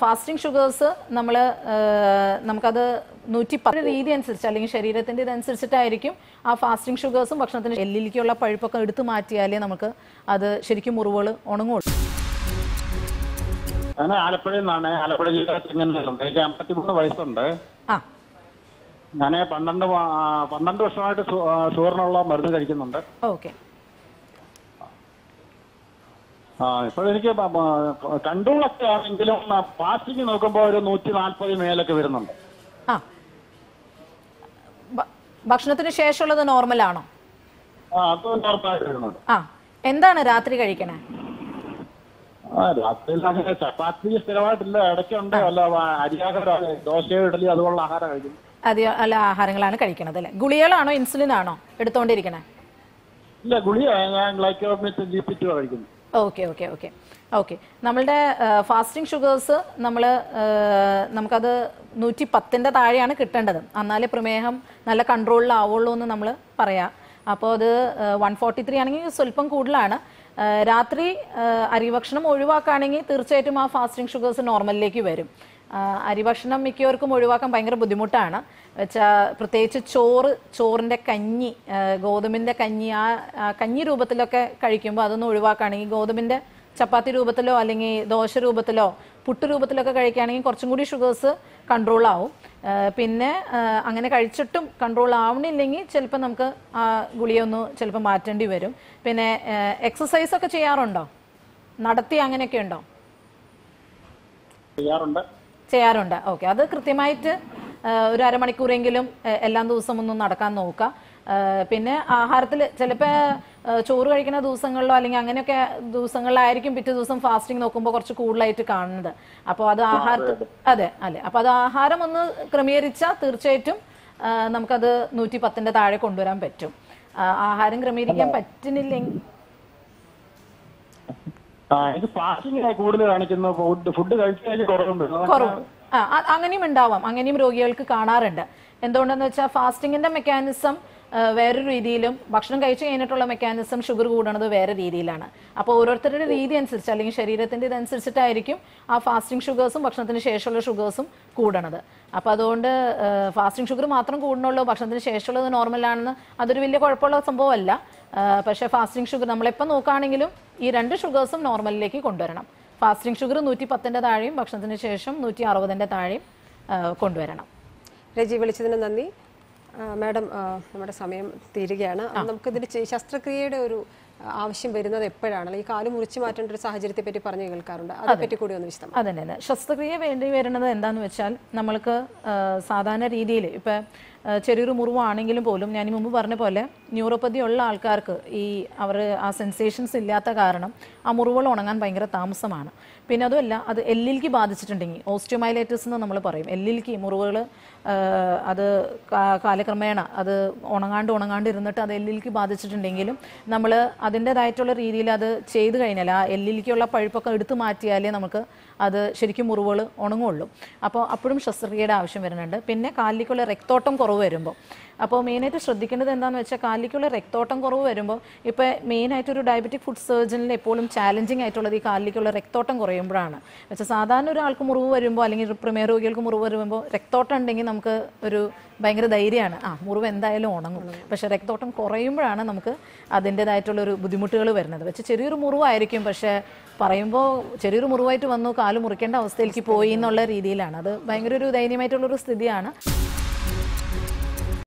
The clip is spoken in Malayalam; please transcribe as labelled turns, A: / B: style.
A: ഫാസ്റ്റിംഗ് ഷുഗേഴ്സ് നമ്മൾ നമുക്കത് നൂറ്റി പത്ത് രീതി അനുസരിച്ച് അല്ലെങ്കിൽ ശരീരത്തിന്റെ ഇതനുസരിച്ചിട്ടായിരിക്കും ആ ഫാസ്റ്റിംഗ് ഷുഗേഴ്സും ഭക്ഷണത്തിന് എല്ലിലേക്കുള്ള പഴുപ്പൊക്കെ എടുത്തു മാറ്റിയാലേ നമുക്ക് അത് ശരിക്കും മുറിവുകൾ ഉണങ്ങുള്ളൂ.
B: ഞാൻ ആലപ്പുഴയിൽ നിന്നാണ്. ആലപ്പുഴ ജില്ല ചെങ്ങന്നൂരുണ്ട് എനിക്ക് അമ്പത്തിമൂന്ന് വയസ്സുണ്ട്. ഞാൻ പന്ത്രണ്ട് പന്ത്രണ്ട് വർഷമായിട്ട് ഷുഗറിനുള്ള മരുന്ന് കഴിക്കുന്നുണ്ട്.
A: ഓക്കെ.
B: ആ ഇപ്പോഴെനിക്ക് കൺട്രോളൊക്കെ ആണെങ്കിലും പാസിങ് നോക്കുമ്പോൾ ഒരു നൂറ്റി നാൽപ്പത് മേലൊക്കെ വരുന്നുണ്ട്.
A: ആ. ഭക്ഷണത്തിന് ശേഷമുള്ളത് നോർമൽ
B: ആ അത് നോർമലായിട്ട് വരുന്നുണ്ട്.
A: ആ എന്താണ് രാത്രി കഴിക്കണേ?
B: ആ രാത്രിയിൽ അങ്ങനെ ചപ്പാത്തി സ്ഥിരമായിട്ടില്ല. ഇടയ്ക്കുണ്ട്. അല്ല അരിയാഹാരം ദോശയോ ഇഡലി അതുപോലുള്ള ആഹാരം കഴിക്കും.
A: അത് അല്ല ആഹാരങ്ങളാണ് കഴിക്കണത് അല്ലേ? ഗുളികകളാണോ ഇൻസുലിൻ ആണോ എടുത്തോണ്ടിരിക്കണേ?
B: ഇല്ല ഗുളിക ഞാൻ ഗ്ലൈക്കോമിറ്റ് ജി പി ടു കഴിക്കുന്നു
A: ഓക്കെ ഓക്കെ ഓക്കെ ഓക്കെ നമ്മളുടെ ഫാസ്റ്റിംഗ് ഷുഗേഴ്സ് നമ്മൾ നമുക്കത് നൂറ്റി പത്തിന്റെ താഴെയാണ് കിട്ടേണ്ടത്. എന്നാലേ പ്രമേഹം നല്ല കൺട്രോളിലാവുള്ളൂ എന്ന് നമ്മൾ പറയാം. അപ്പോൾ അത് വൺ ഫോർട്ടി ത്രീ ആണെങ്കിൽ സ്വല്പം കൂടുതലാണ്. രാത്രി അരിഭക്ഷണം ഒഴിവാക്കുകയാണെങ്കിൽ തീർച്ചയായിട്ടും ആ ഫാസ്റ്റിംഗ് ഷുഗേഴ്സ് നോർമലിലേക്ക് വരും. അരിഭക്ഷണം മിക്കവർക്കും ഒഴിവാക്കാൻ ഭയങ്കര ബുദ്ധിമുട്ടാണ്. പ്രത്യേകിച്ച് ചോറ് ചോറിന്റെ കഞ്ഞി ഗോതമ്പിന്റെ കഞ്ഞി ആ കഞ്ഞി രൂപത്തിലൊക്കെ കഴിക്കുമ്പോൾ അതൊന്ന് ഒഴിവാക്കുകയാണെങ്കിൽ ഗോതമ്പിന്റെ ചപ്പാത്തി രൂപത്തിലോ അല്ലെങ്കിൽ ദോശ രൂപത്തിലോ പുട്ട് രൂപത്തിലൊക്കെ കഴിക്കുകയാണെങ്കിൽ കുറച്ചും കൂടി ഷുഗേഴ്സ് കൺട്രോൾ ആവും. പിന്നെ അങ്ങനെ കഴിച്ചിട്ടും കൺട്രോൾ ആവണില്ലെങ്കിൽ ചിലപ്പോൾ നമുക്ക് ആ ഗുളിയൊന്ന് ചിലപ്പോൾ മാറ്റേണ്ടി വരും. പിന്നെ എക്സസൈസ് ഒക്കെ ചെയ്യാറുണ്ടോ? നടത്തി അങ്ങനെയൊക്കെ ഉണ്ടോ?
B: ചെയ്യാറുണ്ട്.
A: ചെയ്യാറുണ്ട്. ഓക്കെ. അത് കൃത്യമായിട്ട് ഒരു അരമണിക്കൂറെങ്കിലും എല്ലാ ദിവസം ഒന്നും നടക്കാൻ നോക്കുക പിന്നെ ആഹാരത്തിൽ ചിലപ്പോൾ ചോറ് കഴിക്കുന്ന ദിവസങ്ങളിലോ അല്ലെങ്കിൽ അങ്ങനെയൊക്കെ ദിവസങ്ങളിലായിരിക്കും പിറ്റേ ദിവസം ഫാസ്റ്റിംഗ് നോക്കുമ്പോൾ കുറച്ച് കൂടുതലായിട്ട് കാണുന്നത്. അപ്പോൾ അത് ആഹാരത്തിൽ അതെ അല്ലെ. അപ്പോൾ അത് ആഹാരം ഒന്ന് ക്രമീകരിച്ചാൽ തീർച്ചയായിട്ടും നമുക്കത് നൂറ്റി പത്തിന്റെ താഴെ കൊണ്ടുവരാൻ പറ്റും. ആഹാരം ക്രമീകരിക്കാൻ പറ്റുന്നില്ലെങ്കിൽ
B: ഫാസ്റ്റിംഗ് കൂടുതൽ കാണിക്കുന്നു ഫുഡ് ഫുഡ് കഴിച്ചു കുറവുണ്ട്.
A: അങ്ങനെയും ഉണ്ടാവാം. അങ്ങനെയും രോഗികൾക്ക് കാണാറുണ്ട്. എന്തുകൊണ്ടെന്ന് വെച്ചാൽ ഫാസ്റ്റിങ്ങിന്റെ മെക്കാനിസം വേറൊരു രീതിയിലും ഭക്ഷണം കഴിച്ചു കഴിഞ്ഞിട്ടുള്ള മെക്കാനിസം ഷുഗർ കൂടണത് വേറെ രീതിയിലാണ്. അപ്പോൾ ഓരോരുത്തരുടെ രീതി അനുസരിച്ച് അല്ലെങ്കിൽ ശരീരത്തിന്റെ ഇതനുസരിച്ചിട്ടായിരിക്കും ആ ഫാസ്റ്റിംഗ് ഷുഗേഴ്സും ഭക്ഷണത്തിന് ശേഷമുള്ള ഷുഗേഴ്സും കൂടണത്. അപ്പോൾ അതുകൊണ്ട് ഫാസ്റ്റിംഗ് ഷുഗർ മാത്രം കൂടണുള്ളൂ ഭക്ഷണത്തിന് ശേഷമുള്ളത് നോർമലാണെന്ന് അതൊരു വലിയ കുഴപ്പമുള്ള സംഭവമല്ല. പക്ഷേ ഫാസ്റ്റിംഗ് ഷുഗർ നമ്മളെപ്പോൾ നോക്കുകയാണെങ്കിലും ഈ രണ്ട് ഷുഗേഴ്സും നോർമലിലേക്ക് കൊണ്ടുവരണം. ഫാസ്റ്റിംഗ് ഷുഗർ നൂറ്റി പത്തിന്റെ താഴെയും ഭക്ഷണത്തിന് ശേഷം നൂറ്റി അറുപതിന്റെ താഴെയും കൊണ്ടുവരണം.
C: രജി വിളിച്ചതിന് നന്ദി. മാഡം നമ്മുടെ സമയം തീരുകയാണ്. നമുക്കിതിന് ശസ്ത്രക്രിയയുടെ ഒരു ആവശ്യം വരുന്നത് എപ്പോഴാണ് അല്ലെങ്കിൽ കാൽ മുറിച്ചു മാറ്റേണ്ട ഒരു സാഹചര്യത്തെ പറ്റി പറഞ്ഞു കേൾക്കാറുണ്ട്. അതേപ്പറ്റി കൂടി ഒന്ന് വിശദം
A: അതെ അതെ ശസ്ത്രക്രിയ വേണ്ടി വരുന്നത് എന്താന്ന് വെച്ചാൽ നമ്മൾക്ക് സാധാരണ രീതിയിൽ ഇപ്പം ചെറിയൊരു മുറിവാണെങ്കിലും പോലും ഞാൻ ഈ മുമ്പ് പറഞ്ഞ പോലെ ന്യൂറോപ്പതി ഉള്ള ആൾക്കാർക്ക് ഈ അവർ ആ സെൻസേഷൻസ് ഇല്ലാത്ത കാരണം ആ മുറിവുകൾ ഉണങ്ങാൻ ഭയങ്കര താമസമാണ്. പിന്നെ അതുമല്ല അത് എല്ലിൽക്ക് ബാധിച്ചിട്ടുണ്ടെങ്കിൽ ഓസ്റ്റിയോമൈലൈറ്റിസ് എന്ന് നമ്മൾ പറയും. എല്ലിൽക്ക് മുറിവുകൾ അത് കാലക്രമേണ അത് ഉണങ്ങാണ്ട് ഉണങ്ങാണ്ട് ഇരുന്നിട്ട് അത് എല്ലിൽക്ക് ബാധിച്ചിട്ടുണ്ടെങ്കിലും നമ്മൾ അതിന്റെതായിട്ടുള്ള രീതിയിൽ അത് ചെയ്തു കഴിഞ്ഞാൽ ആ എല്ലിലേക്കുള്ള പഴുപ്പൊക്കെ എടുത്തു മാറ്റിയാലേ നമുക്ക് അത് ശരിക്കും മുറിവുകൾ ഉണങ്ങുള്ളൂ അപ്പോൾ അപ്പോഴും ശസ്ത്രക്രിയയുടെ ആവശ്യം വരുന്നുണ്ട്. പിന്നെ കാലിലേക്കുള്ള രക്തോട്ടം കുറവ് വരുമ്പോൾ അപ്പോൾ മെയിനായിട്ട് ശ്രദ്ധിക്കേണ്ടത് എന്താണെന്ന് വെച്ചാൽ കാലിലേക്കുള്ള രക്തോട്ടം കുറവ് വരുമ്പോൾ ഇപ്പോൾ മെയിനായിട്ട് ഒരു ഡയബറ്റിക് ഫുഡ് സർജനിൽ എപ്പോഴും ചാലഞ്ചിങ് ആയിട്ടുള്ളത് ഈ കാലിലേക്കുള്ള രക്തോട്ടം കുറയുമ്പോഴാണ്. വെച്ചാൽ സാധാരണ ഒരാൾക്ക് മുറിവ് വരുമ്പോൾ അല്ലെങ്കിൽ പ്രമേയ രോഗികൾക്ക് മുറിവ് വരുമ്പോൾ രക്തോട്ടം ഉണ്ടെങ്കിൽ നമുക്ക് ഒരു ഭയങ്കര ധൈര്യമാണ്. ആ മുറിവ് എന്തായാലും ഉണങ്ങും. പക്ഷേ രക്തോട്ടം കുറയുമ്പോഴാണ് നമുക്ക് അതിന്റെതായിട്ടുള്ള ഒരു ബുദ്ധിമുട്ടുകൾ വരുന്നത്. വെച്ച് ചെറിയൊരു മുറിവായിരിക്കും. പക്ഷേ പറയുമ്പോൾ ചെറിയൊരു മുറിവായിട്ട് വന്നു കാൽ മുറിക്കേണ്ട അവസ്ഥയിലേക്ക് പോയി എന്നുള്ള രീതിയിലാണ്. അത് ഭയങ്കര ഒരു ദയനീയമായിട്ടുള്ളൊരു സ്ഥിതിയാണ്.